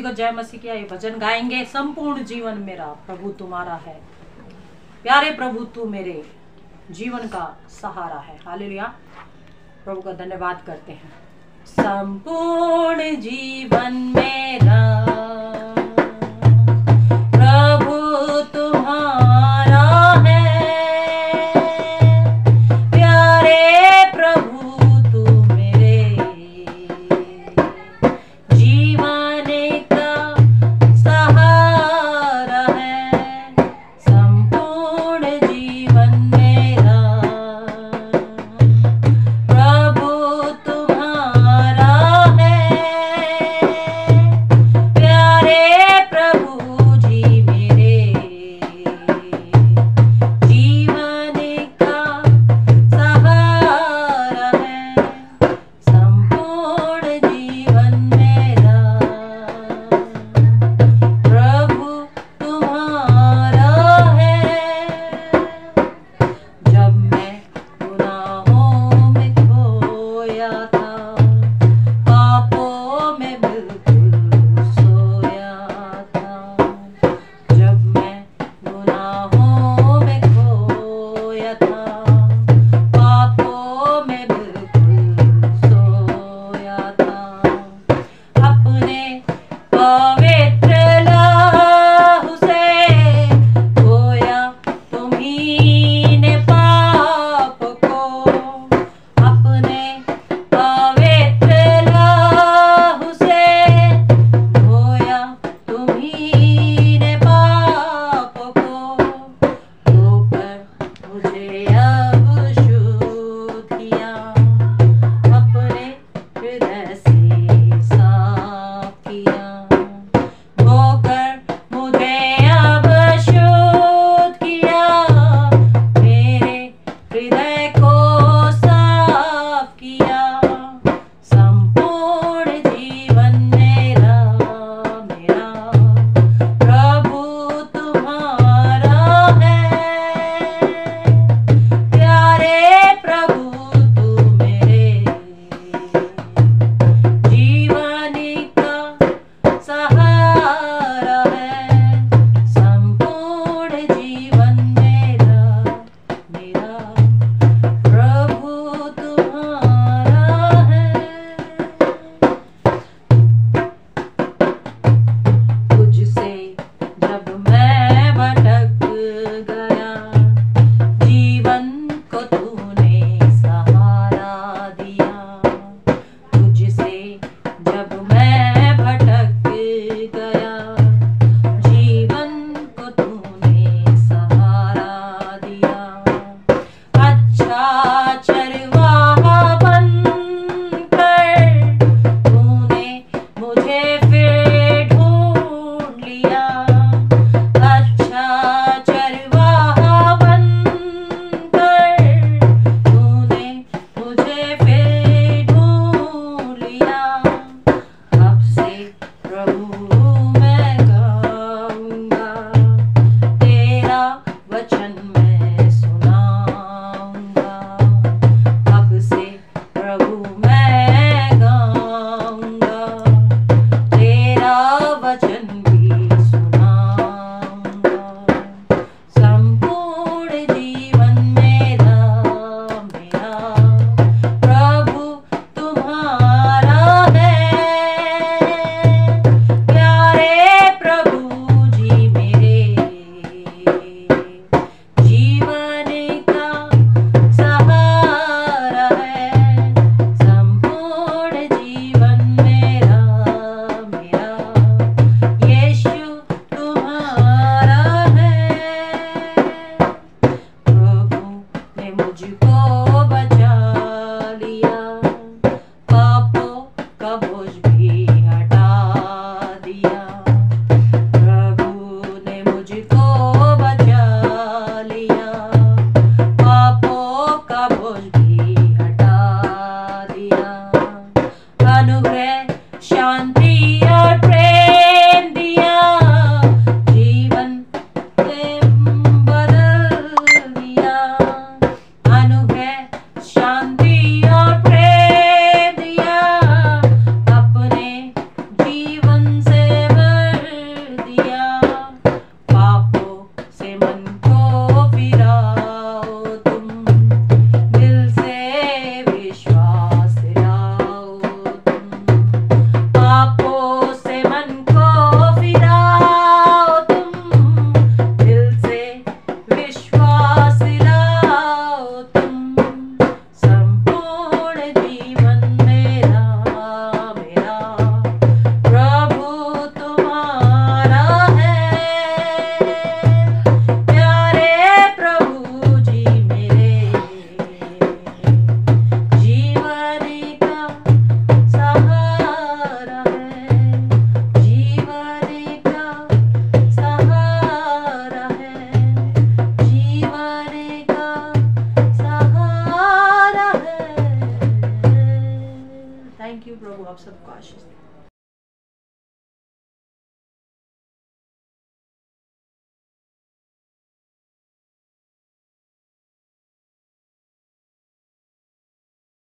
सभी को जय मसीह किया, ये भजन गाएँगे, संपूर्ण जीवन मेरा, प्रभु तुम्हारा है। प्यारे प्रभु, तू मेरे जीवन का सहारा है। हालेलुया। प्रभु का धन्यवाद करते हैं। संपूर्ण जीवन मेरा love.